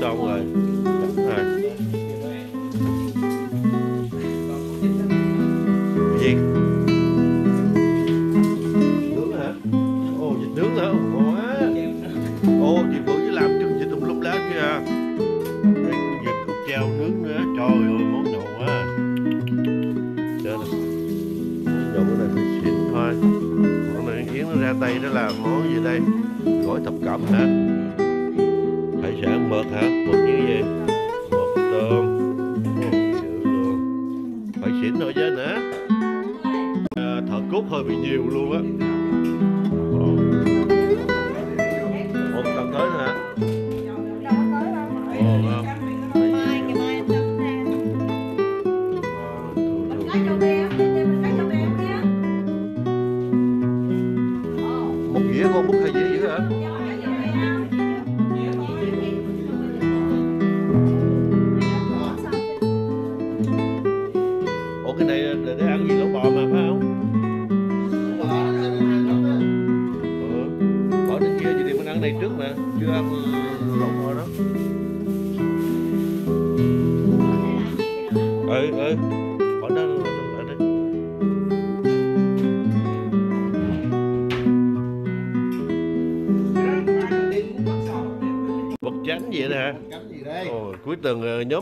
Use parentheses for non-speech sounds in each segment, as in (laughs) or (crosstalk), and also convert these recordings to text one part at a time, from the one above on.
xong rồi uh,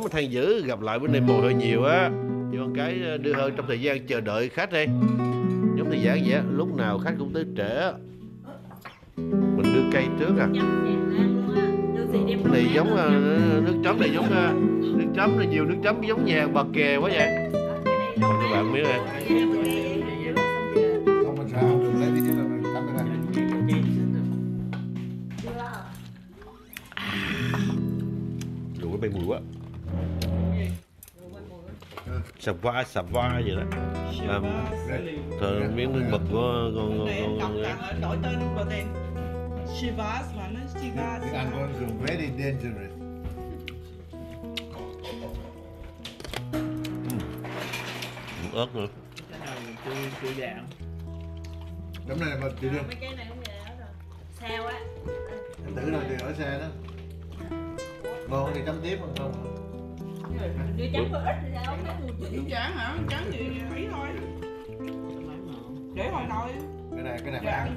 nhóm than dữ gặp lại bữa nay mồ hôi nhiều á. Nhưng con cái ờ, đưa hơn trong thời gian chờ đợi khách đi giống thời gian vậy lúc nào khách cũng tới trễ. Mình đưa cây trước à. Cái này giống ờ, nước chấm này giống ờ, nước chấm này nhiều nước chấm giống nhà bờ kè quá vậy. Các bạn biết Không sà va sà va vậy đó. Làm thờ miếng nước mực của con con con, con đổi tên luôn vào tên Shivas mà nó Shivas Tiếng Anh của anh dùng very dangerous. ớt nữa. Cái nào cua cua dạng. Tấm này mà chị đưa mấy cái này cũng vậy đó rồi. Sao á. Em thử rồi thì ở xe đó. Ngon thì chấm tiếp mà không. Đưa chấm có ít thì sao? Người chị Trứng trắng hả? Trắng thì ý thôi. Để hồi nồi Cái này cái này phải ăn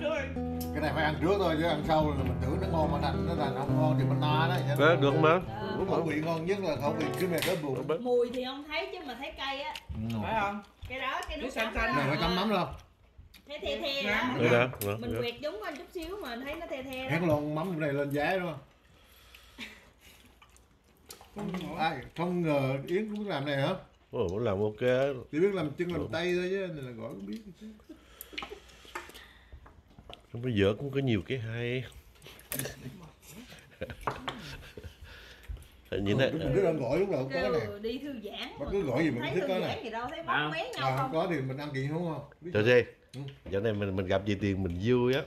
cái này phải ăn trước thôi chứ ăn sau là mình tưởng nó ngon mà thành nó thành không ngon thì mình no đấy. Đó, được mà Khẩu vị ngon nhất là khẩu vị cái này đỡ bụng. mùi thì không thấy chứ mà thấy cay á. Phải không? cái đó cái nước xanh xanh. Này đó phải chấm mắm đâu. thấy the the đó. Mình quẹt giống anh chút xíu mà thấy nó the the Hét đó lon mắm cái này lên giá đúng không? Ai không ngờ Yến cũng làm này hả? Ồ, muốn làm ok. Chỉ biết làm chân làm tay thôi chứ này là gọi cũng biết. Trong bây giờ cũng có nhiều cái hay. Như thế Mình cứ đơn gọi lúc nào cũng có kêu đi thư giãn. Mà cứ gọi gì mình thấy cũng thích cái này. gì đâu thấy bóng mé nhau À, không không? có thì mình ăn đúng không? Biết Trời gì Ừ. Dạo này mình mình gặp gì tiền mình vui á.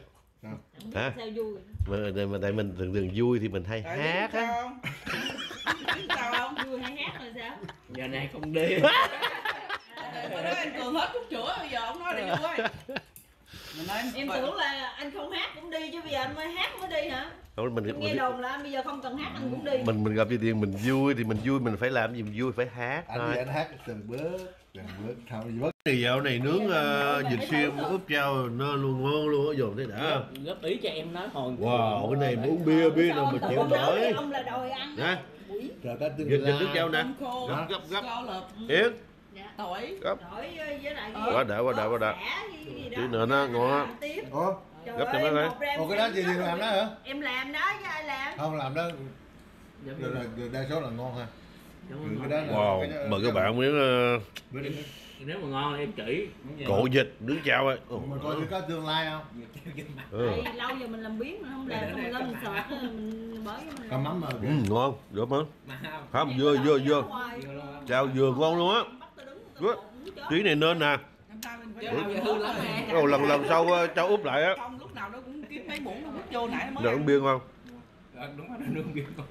Hả? sao vui? Mà, mà tại mình thường thường vui thì mình hay hát á sao không? Vui hay hát rồi sao? Giờ này không đi. (laughs) Tôi nói anh Cường hết thuốc chữa bây giờ ông nói là vui. Mình nói em tưởng là anh không hát cũng đi chứ bây giờ anh mới hát mới đi hả? Không, mình, em nghe mình, đồn là anh bây giờ không cần hát anh cũng đi. Mình mình gặp gì tiền mình vui thì mình vui mình phải làm gì mình vui phải hát Anh thôi. thì anh hát từng bớt, từng bớt, thao gì bớt. thì dạo này nướng uh, vịt xiêm ướp rau nó luôn ngon luôn á dồn thấy đã. Góp ý cho em nói hồi. Wow cái này mà uống bia bia nào mà chịu nổi. ông là đòi ăn nè. Vịt vịt nước rau nè. Gấp gấp gấp. Yến. Tỏi. Gấp. Đổi với lại quá đã quá đã quá đã. Tí nữa nó ngon Gấp cho nó gram Ủa cái đó chị làm đó hả? em làm đó chứ ai làm? Không làm đó, là- rồi đa số là ngon ha. Ừ, như cái đó là- wow mời các bạn miếng uh, nếu mà ngon em chỉ. Cổ vịt nướng rau ấy. Ồ, Mình coi thử có tương lai không? ừ. Tại lâu giờ mình làm biến mà không làm mình lên mình sọt (laughs) mình bởi mình Có mắm mà Ừ, ngon được không. Không vừa luôn không? rau vừa ngon luôn á. tí này nên nè. Mình. Ồ, lần lần sau ờ, cháu úp lại á. Không lúc nào nó cũng kiếm mấy muỗng nó hút vô nãy nó mới được ăn. uống bia ngon. Ờ, đúng rồi nó nương biên con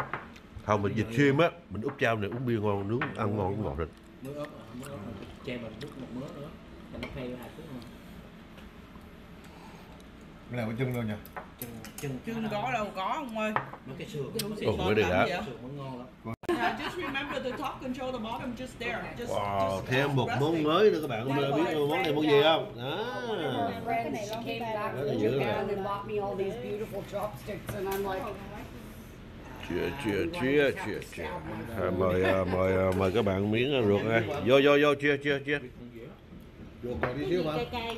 không mình vịt xiêm á mình úp chao này uống bia ngon nướng ăn ngon cũng ngọt rồi mớ ớt mớ ớt che bằng nước một mớ nữa cho nó phay hai phút nữa cái này có chân luôn nha chừng Chưng có đâu có ông ơi. mấy cái sườn Ồ, bữa đây đã. sườn vẫn ngon lắm Yeah, just remember the top control the bottom just there. Just, Wow, just thêm một món mới nữa các bạn. Hôm nay biết món này món gì không? Đó. friend, she came back from là dữ rồi. Japan and bought me all these beautiful chopsticks, and I'm like, Chia chia chia chia chia. À, mời à, mời à, mời các bạn miếng à, ruột đây. Vô vô vô ruột còn đi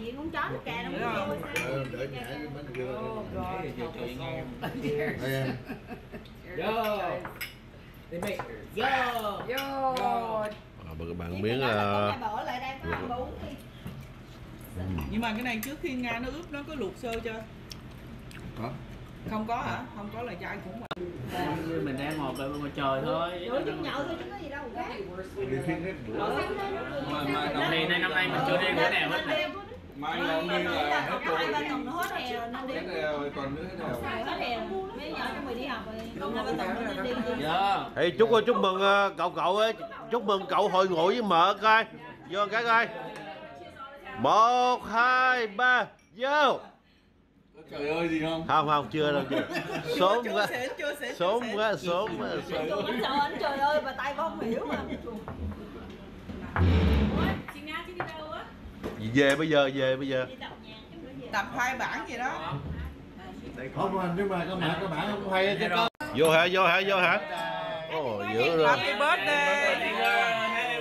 gì cũng chó nó không? đợi nhảy bánh vô. Yo, À, mời các bạn miếng à, con này bỏ lại đây có ăn uống đi. Nhưng mà cái này trước khi Nga nó ướp nó có luộc sơ chưa? có Không có hả? Không có là chai cũng vậy. như mình đang ngồi bên ngoài trời thôi. Đuổi chút nhậu thôi chứ có gì đâu hết đủ năm nay năm nay mình chưa đi cái nào hết nè. Mai ông đi là hết có hai rồi ba tuần. nữa hết hè rồi nên đi. Hết rồi còn nữa hết rồi hết hè rồi mấy nhỏ chuẩn bị đi học rồi? Còn hai ba tuần nữa nên đi. Dạ. Hey, chúc chúc mừng à, cậu cậu ấy, chúc mừng cậu hội ngộ với mợ coi. Vô cái coi. Một hai ba vô. Trời ơi gì không Không không chưa đâu. Sớm (laughs) quá. Sớm quá, sớm quá. anh sợ anh trời ơi bà tay không hiểu mà chị Nga chị đi đâu á Về bây giờ, về bây giờ. tập hai bản gì đó. không mà nhưng mà các bạn các bạn không hay chứ có Vô hả, vô hả, vô hả. Ồ, dữ rồi. Happy birthday.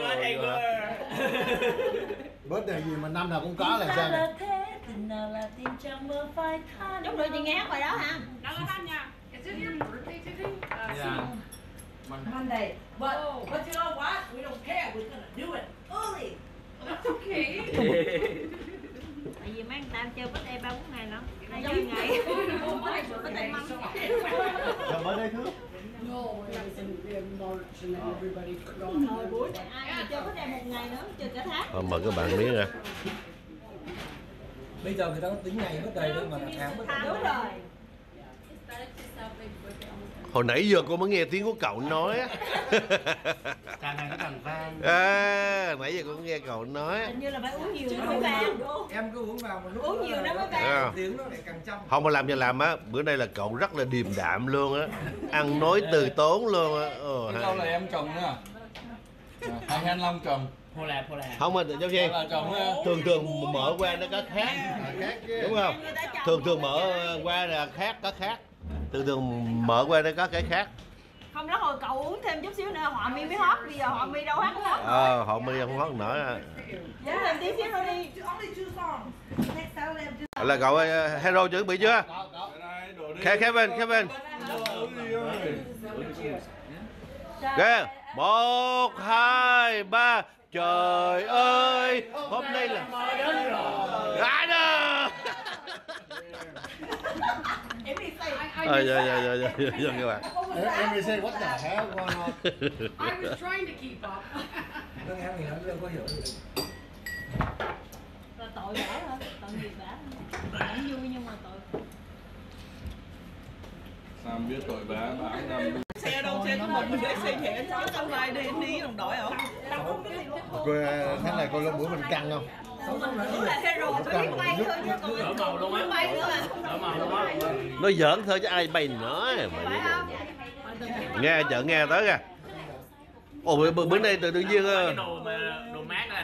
Happy birthday này gì mà năm nào cũng có là sao này Chút nữa chị nghe hát bài đó hả? dạ Monday. But but you know what? We don't care. We're gonna do it early. Tại vì mấy anh ta chơi birthday ba bốn ngày lắm Nay chơi ngày Birthday mâm Chồng ở đây thứ no, it was in, March, and then everybody forgot. Này ai chơi birthday một ngày nữa chơi cả tháng mời các bạn miếng nè. Bây giờ người ta có tính ngày mất đầy đâu mà là tháng mất Tháng đúng rồi Hồi nãy giờ cô mới nghe tiếng của cậu nói á. càng ngày nó càng vang à, nãy giờ cũng nghe cậu nói. Hình như là phải uống nhiều nó mới vàng em cứ uống vào một lúc Uống nhiều nó mới vàng À. tiếng nó lại càng trong Không mà làm cho làm á, bữa nay là cậu rất là điềm đạm luôn á. Ăn nói từ tốn luôn á. Ồ, cái hay. rau là em trồng nữa à hai hen long trồng phô lạp Không mà giáo viên thường thường mở qua nó có khác. Khác chứ đúng không? Thường thường mở qua là khác có khác. Thường thường mở qua nó có cái khác. Không đó hồi cậu uống thêm chút xíu nữa họ mi mới hót Bây giờ họ mi đâu hát hót ờ họ mi không hót nổi à. Uống thêm tí xíu nữa đi. Là cậu ờ, hero chuẩn bị chưa? Kevin Kevin. Kìa một hai ba trời ơi hôm nay là à đó dạ dạ dạ dạ dạ các bạn em em đi say what the hell going on I was trying to keep up. nó nghe mình nói đâu có hiểu gì Là tội vả hả? Tội gì vả Vẫn vui nhưng mà tội Sam biết tội bá bá năm Xe đâu xe của mình mình để xe nhẹ chứ không ai đi đi đồng đội không? cô thế này cô lên bữa mình căng không? Đúng là hero phải biết bay thôi chứ còn đỡ màu luôn á. bay nữa mà đỡ màu luôn á. Nó giỡn thôi chứ ai bày không? nghe chợ nghe tới kìa. Ồ bữa, bữa, bữa nay tự, tự nhiên cái ờ, đồ mà đồ mát đó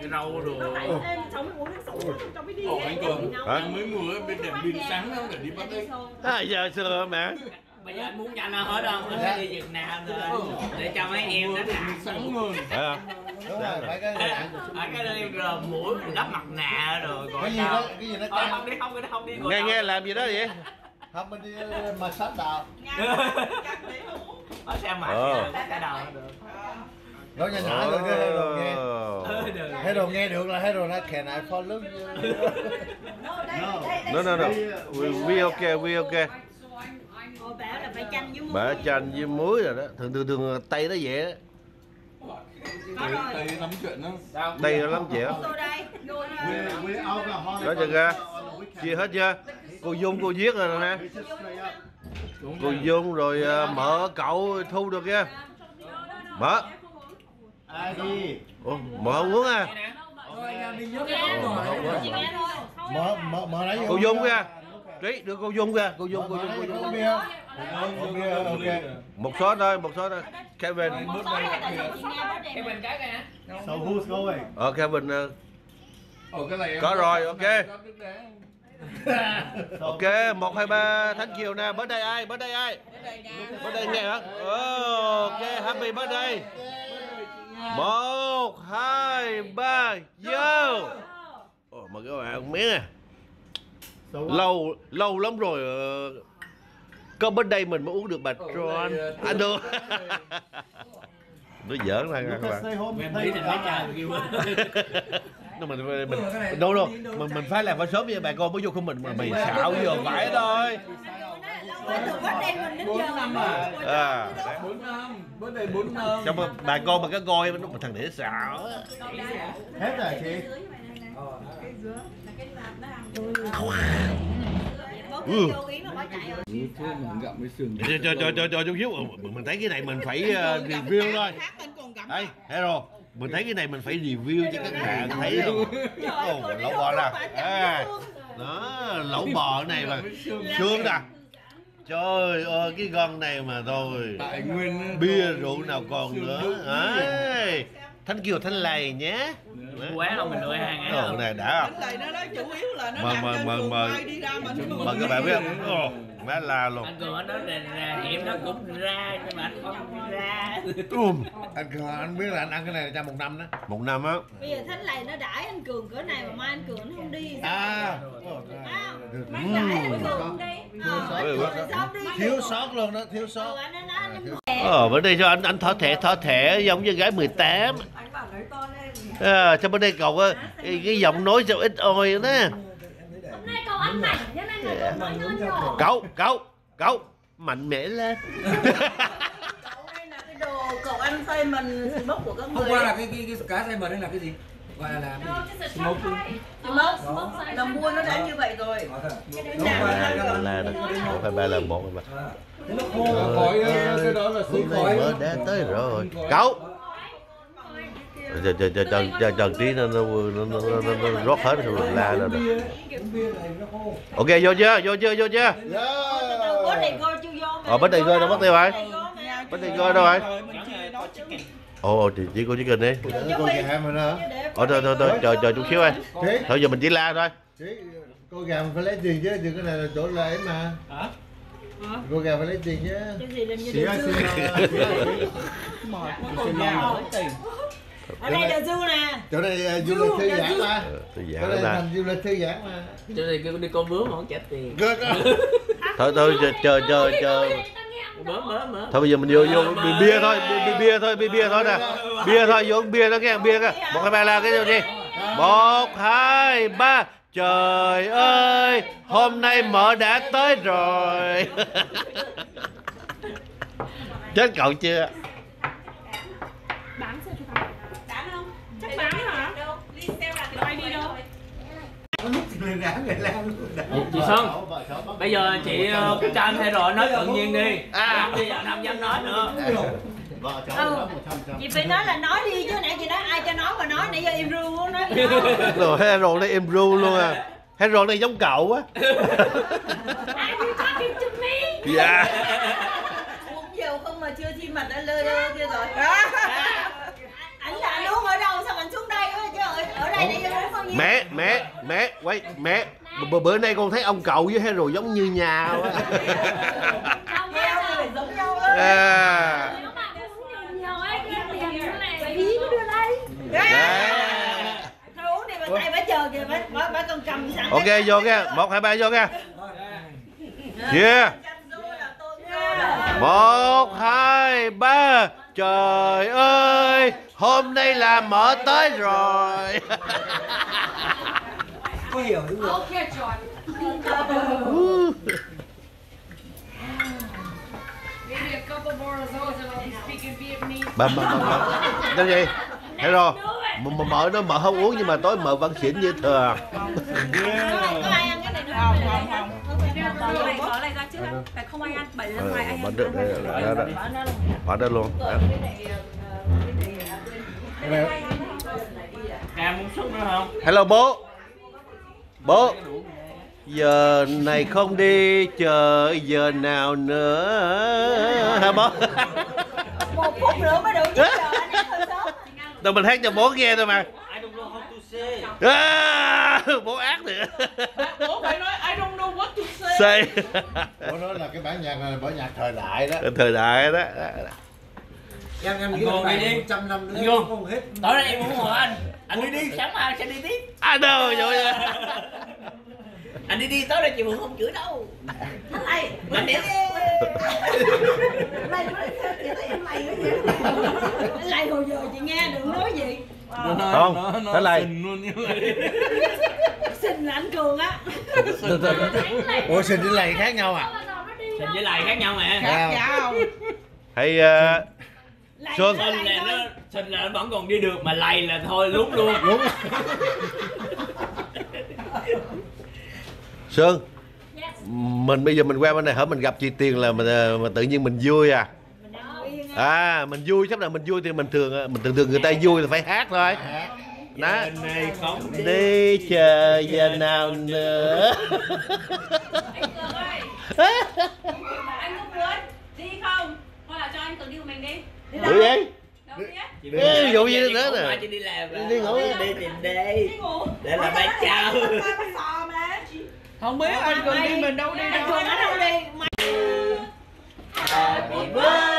cái rau đồ. Em sống uống nước sủi cho mới đi Ồ anh Cường. Hả? Anh mới mua bên để pin sáng đâu để đi bắt đấy. à, giờ xưa mà bây giờ anh muốn nhanh hơn hết không? Anh phải đi Việt Nam rồi. Để cho mấy em nó Sáng luôn phải không đúng rồi phải cái ở cái đây rờ mũi đắp mặt nạ rồi cái còn gì sao? đó cái gì nó căng không đi không đi không đi nghe nghe làm gì đó vậy? Không mình đi mà sát đào. Chắc để uống. ở xe mặt Ờ. cái đầu nó được nói nhỏ nhỏ rồi cái hero nghe. Ờ, được. hero nghe được là hero nó can I follow you no no. no we, we okay we okay. là phải chanh với muối. Bả chanh với muối rồi đó. Thường thường thường tây nó vậy đó. Tây lắm chuyện đó. Tây nó lắm chuyện đó chưa ra? Chia hết chưa? Cô dung cô viết rồi nè. Cô rồi. dung rồi ờ, mợ cậu thu được kia mợ ai đi. ủa mợ không uống à? Mở mở mở lấy cô dung kìa. Trí đưa cô dung ra cô dung cô dung cô dung. một số thôi một số thôi. Kevin. Bớt cái đây bình cái kìa So who's going? ờ Kevin ờ, Ồ, cái này em Có rồi, ok. (laughs) ok một hai ba thánh kiều nè. Bớt đây ai? Bớt đây ai? Bớt đây nghe hả? Ờ, ok happy birthday một hai ba vô Ồ, mà các bạn ăn miếng à lâu lâu lắm rồi ờ, có bên đây mình mới uống được bạch Ồ, tron đây, ờ, anh được. nó giỡn ra các bạn (laughs) nó mình mình mình đâu đâu mình mình phải làm phải sớm với bà con mới vô của mình mà mày xạo giờ phải thôi à. à Bốn năm, bữa đây bốn năm. trong mà bà con mà có coi nó mà thằng để xạo. Hết rồi chị. Ừ. cho cho cho cho chút xíu Ừ, mình thấy cái này mình phải ờ, review thôi đây hero mình thấy cái này mình phải review cho các bạn thấy không Ồ, lẩu bò nè. à, đó lẩu bò này mà. Xương nè. Trời ơi cái con này mà thôi. Tại nguyên bia rượu nào còn nữa. ấy thanh kiều thanh lầy nhé. Quá không mình nuôi hàng không? này đã. Tính lại nó nói chủ yếu là nó Mời, mời, trên mời, mời. quay đi ra mà nó mà các bạn biết không Má la luôn anh cường anh nói là, là hiểm nó cũng ra nhưng mà anh không ra. Um. anh anh biết là anh ăn cái này trong một năm đó. Một năm á. Bây giờ thánh lầy nó đãi anh cường cỡ này mà mai anh cường nó không đi à. Mấy đãi anh cường không đi ờ Ừ. rồi sao đi. Thiếu sót luôn đó, thiếu ừ, sót. anh nói anh anh ờ bữa đây cho anh anh thỏ thẻ thỏ thẻ giống như gái 18 Anh bảo nói to lên. à, cho bên đây cậu á, cái, cái giọng nói sao ít oi đó. Hôm nay cậu ăn mảnh cho cậu cậu cậu mạnh mẽ lên. Cậu đây là cái đồ cậu ăn say mình smoke của các hôm người. qua là cái cái, cái cá tay mật đây là cái gì? Gọi là làm gì? smoke Smoke. Là mua nó đã như vậy rồi. hôm nào qua nó là một hai ba là một hai ba À, nó khô khói ờ, cái đó là xí hôm nay khói. đã tới rồi. Cậu chờ chờ chờ chờ chờ chờ tí nó nó nó nó, nó, nó, rót hết rồi la rồi này khô ok vô chưa vô chưa vô chưa bớt đây coi chưa vô mà Ờ, bớt đây coi đâu mất tiêu rồi. Bánh chưa này coi đâu rồi? rồi, ồ thì chỉ cô chỉ cần đi gà nữa. ờ thôi thôi thôi chờ chờ chút xíu anh thôi giờ mình chỉ la thôi cô gà mình phải lấy tiền chứ, đừng cái này là chỗ lễ mà. Hả? Cô gà phải lấy tiền chứ. cái gì làm như (laughs) ơi. Mời của cô nhà lấy tiền. Ở đây đồ dư nè. Chỗ này à, du lịch thư giãn mà. Ờ, tôi Chỗ giảng này thành du lịch thư giãn mà. cho nên kêu đi con bướm mà không trả tiền. (laughs) Thôi thôi chờ chờ chờ thôi bây giờ mình vô vô bia, bia thôi bia, bia thôi bia, bia thôi nè. Bia thôi vô uống bia đó nghe bia cái một hai ba la cái gì đi. Một hai ba. Trời ơi hôm nay mợ đã tới rồi. (laughs) Chết cậu chưa bán không chắc bán hả quay đi đâu Người lao luôn. chị Xuân bây giờ chị ờ, cứ cho anh thay rồi nói tự nhiên đi. À bây giờ không dám nói nữa. Vợ cháu Ừ. chị phải nói là nói đi chứ nãy chị nói ai cho nói mà nói nãy giờ im ru nói (laughs) rồi hero này em ru luôn à. Hero này giống cậu á. (laughs) Ai you talking to me? Dạ. Uống nhiều không mà chưa chi mặt đã lơ lơ kia rồi. (laughs) ảnh là anh uống ở đâu sao anh xuống đây mẹ mẹ mẹ quay mẹ. Bữa, bữa nay con thấy ông cậu với hero giống như (laughs) nhau á không Heo thì phải giống nhau thôi. à. nếu mà uống nhiều ấy thì tiền nữa này phải ý có đưa đây Dạ. thôi uống đi mà tay phải chờ kìa phải phải phải còn cầm sẵn ok vô nha. một hai ba vô nha. Chia một hai ba. Trời ơi hôm nay là mở tới rồi. (laughs) Có hiểu đúng không? Bà bà bà bà cái gì? Hello mà, mà mợ nó mợ không uống nhưng mà tối mợ vẫn xỉn như thường. Có ai ăn cái này nữa Không, không, không. Này có này ra trước anh. Phải không ai ăn, bảy ra Ừ, ngoài anh bỏ ăn. được đây đó đó. Bỏ đây luôn đó. cam muốn xúc nữa không? Hello bố. Bố. Giờ này không đi chờ giờ nào nữa. Hả bố? Một phút nữa mới em sớm đâu mình hát cho bố nghe thôi mà. I don't know how to say. À, bố ác nữa. Bố phải nói I don't know what to say. Bố nói là cái bản nhạc này là bản nhạc thời đại đó. Thời đại đó, đó. Em em nghĩ là đi. trăm năm nữa Anh Ngôn. không hết. Tối nay em ủng hộ anh. Anh đi đi. sống mà sẽ đi tiếp. À đâu (laughs) rồi anh đi đi tối nay chị Phượng không chửi đâu. Anh này anh anh này này hồi giờ chị nghe đừng nói gì? Không, nó, này. xình luôn như vậy. (laughs) Xin là anh cường á. Từ từ ủa xin với lầy khác nhau à? Sình với lầy khác nhau mà. Khác nhau. hay Xuân Sình là nó Sình là nó vẫn còn đi được mà lầy là thôi lút luôn. Đúng Sơn mình bây giờ mình qua bên này hả? Mình gặp chị Tiền là mình ờ, mà tự nhiên mình vui à? À mình vui chắc là mình vui thì mình thường ờ, mình thường thường người ta vui là phải hát thôi. Đó. Giờ này không đi. Đi chờ giờ nào nữa. Anh cường ơi. (laughs) Anh có muốn đi không? Hoặc là cho anh cường đi của mình đi đi Chị Ê, vụ gì nữa nè. chị đi làm à. Đi ngủ. đi tìm đi. Để là bác chào không biết anh cường đi mình đâu đi anh đâu. Cường ở đâu đi. Mày Happy birthday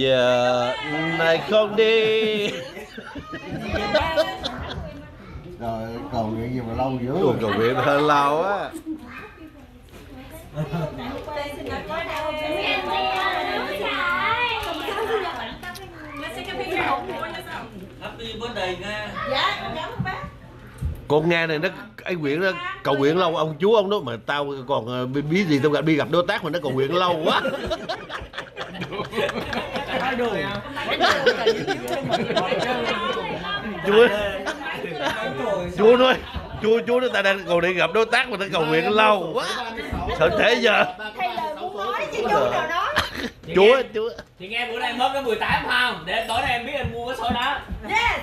giờ này không đi rồi còn chuyện gì mà lâu dữ Ủa, cầu nguyện hơi lâu á Happy birthday nha. dạ con cảm ơn bác con nghe này nó ấy nguyện nó cầu nguyện lâu ông chú ông đó mà tao còn ờ, bi- biết gì tao gặp đi gặp đối tác mà nó cầu nguyện lâu quá (laughs) nói đùa chú chú nói chú chú nói ta đang còn đi gặp đối tác mà nó cầu nguyện lâu quá. Sợ thế giờ? Hay là muốn nói chú nào đó. Chị chúa nghe- chúa Chị nghe bữa nay mất cái 18 không? Để tối nay em biết em mua cái số đó. yes.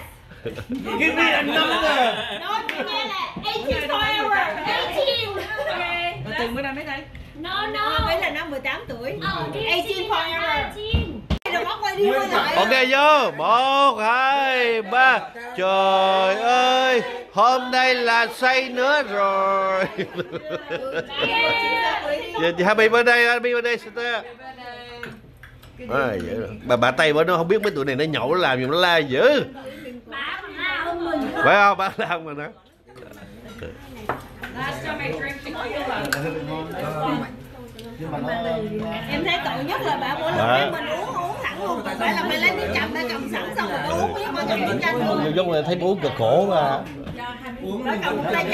Give me a number. nói chị nghe là 18 forever 18 ok. Rồi từng bữa nay mấy đây no nó no. Mấy là năm 18 tuổi. Oh, 18 forever 18 đừng có quay đi quay lại ok vô. Một hai ba. Trời ơi hôm nay là say nữa rồi. Happy birthday happy birthday sister. À, vậy rồi. bà bà tây bữa nó không biết mấy tụi này nó nhậu nó làm gì nó la dữ. La phải không? Bà làm mà nó. Em thấy tội nhất là bà mỗi lần em mình luôn phải là phải lấy nước chậm đã cầm sẵn xong rồi uống với mà cầm nước chanh luôn giống là thấy uống cực khổ mà. Uống Nó cầm một chanh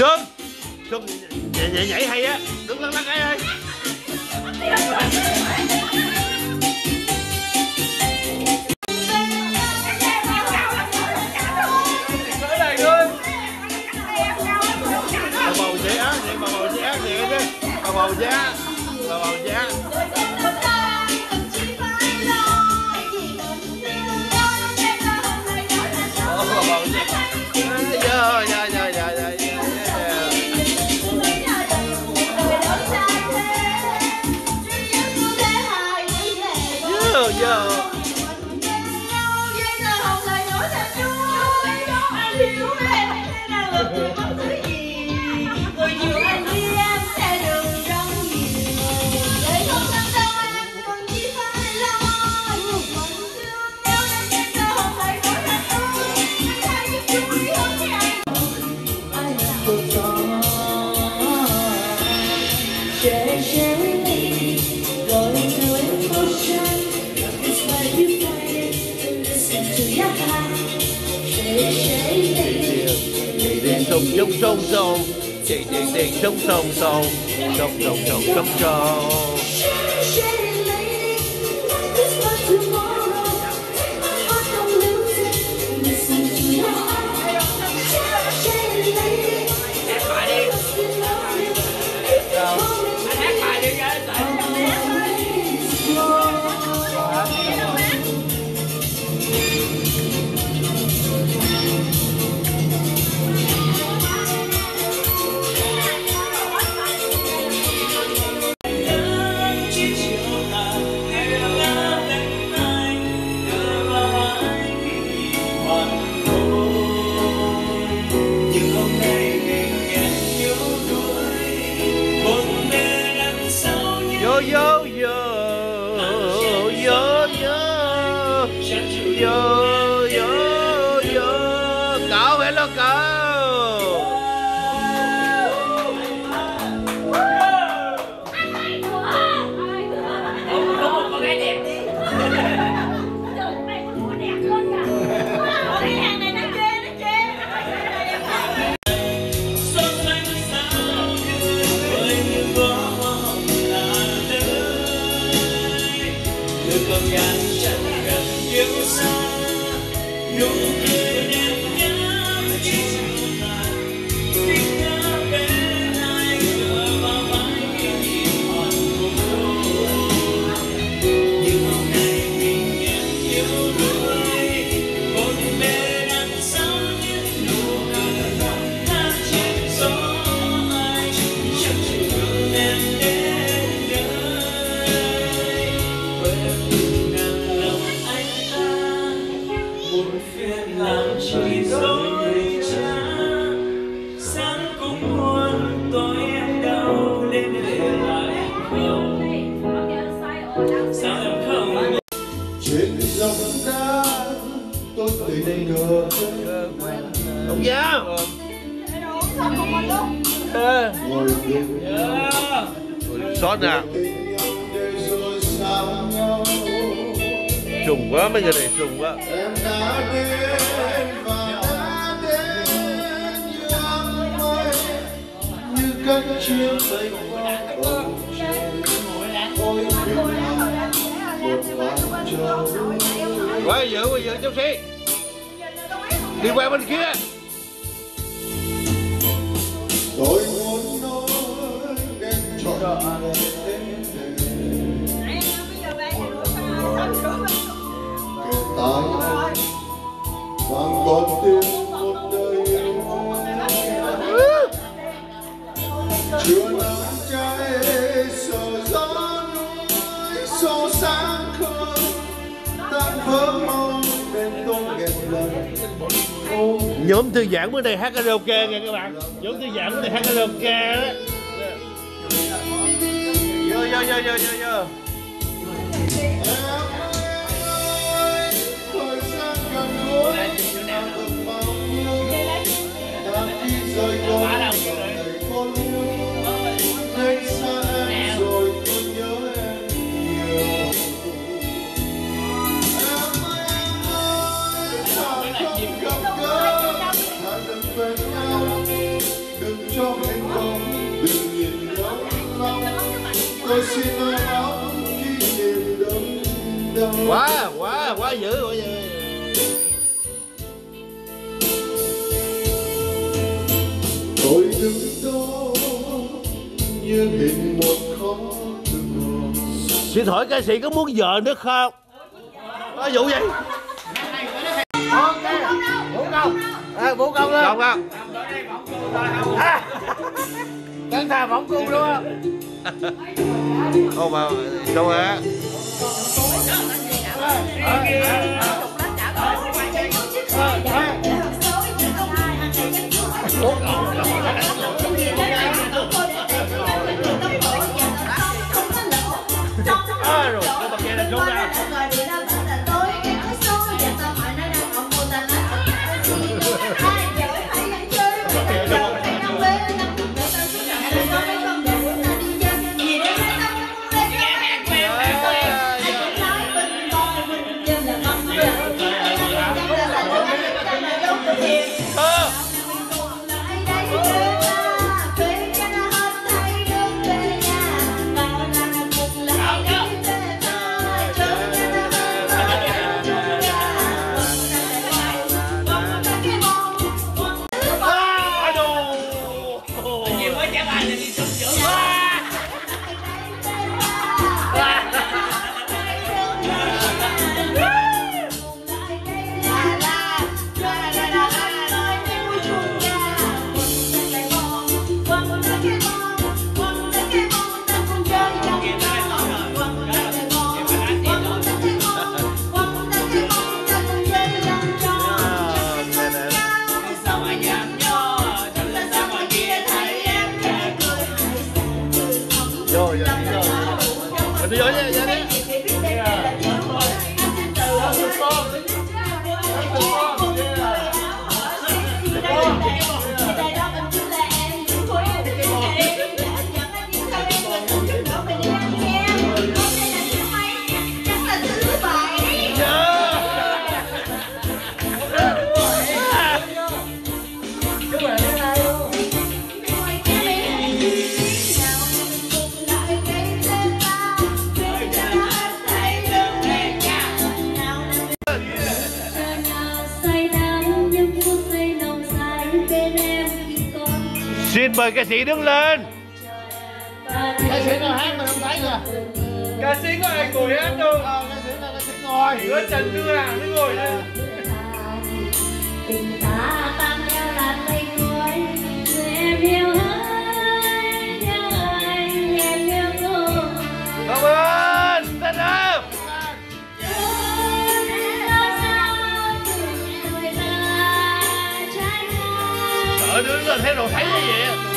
trương trương nhảy, nhảy, nhảy hay á. Đứng lắc lắc cái ơi. Bầu giá, ác bà bầu sông sông, đỉnh đỉnh đỉnh sông sông sông, sông sông sông sông sông. Trùng quá mấy người này trùng quá. Em đã đến và đã đến như áng mây như cánh chim bay qua bầu trời. Ôi bình an một vòng trầu quay dự quay dự chút xí. Đi qua bên kia. Tôi muốn nói đến trọn vẹn tại vàng con tim một đời yêu chưa nắng cháy sợ gió núi xô sáng khơi. Tan vỡ mong bên tôi nghẹn ôm nhóm thư giãn bữa nay hát karaoke nha các bạn. Nhóm thư giãn bữa nay hát karaoke đó vô vô vô vô vô ca sĩ có muốn vợ nữa không? Có vụ gì? Vũ công à, vũ công lên. Không không. À. Cẩn thà võng cung luôn không mà đâu hả? Hãy subscribe cho kênh Ghiền Mì Gõ Để không bỏ lỡ những video hấp dẫn claro, como era jogar. Sĩ đứng lên. Ca sĩ nào hát mà không thấy nè ca sĩ có ai ngồi hát đâu Ờ, ca sĩ nào ca sĩ ngồi Hứa Trần Tư Hà mới ngồi đây tình ta tan theo làn mây cuối người em yêu ơi yêu anh em yêu tôi Cảm ơn. Tên ơi. Sợ đứng lên thấy đồ thấy cái gì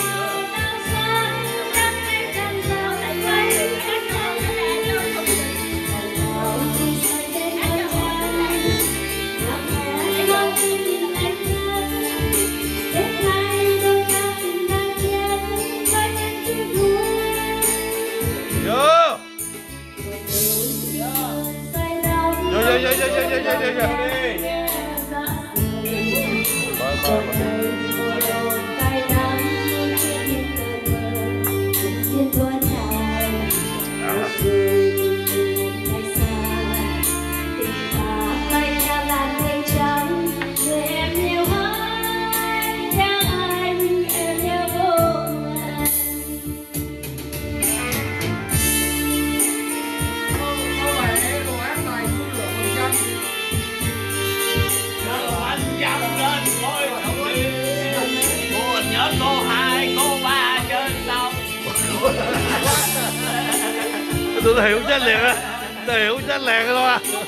vô, vô, vô, Tôi hiểu chết liền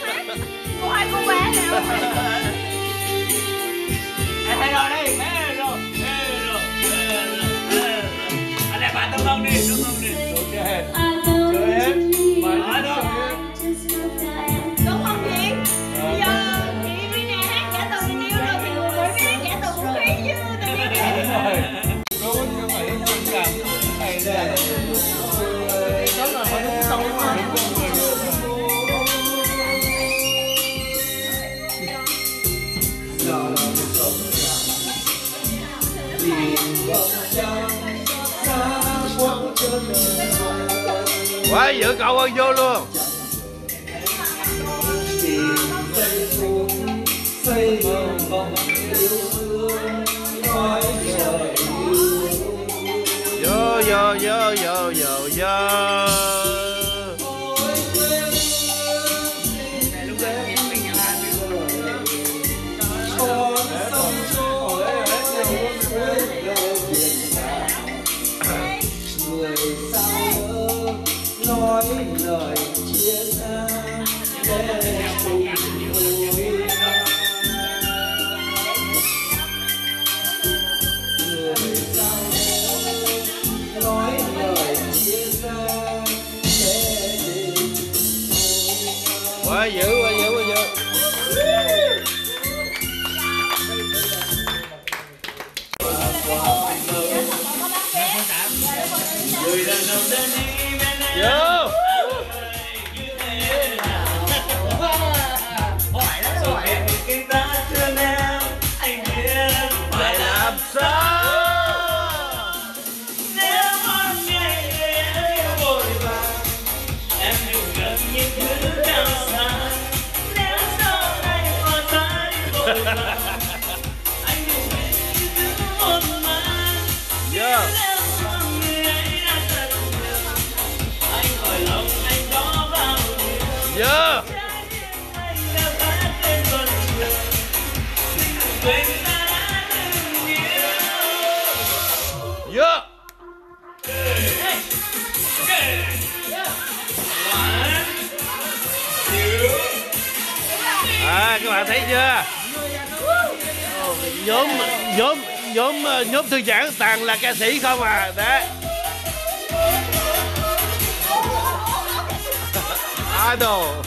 Quá giữ cậu ơi vô luôn. Vô, vô, vô, vô, vô, vô. bạn thấy chưa? Nhóm nhóm nhóm ờ, nhóm thư giãn toàn là ca sĩ không à đấy. Idol.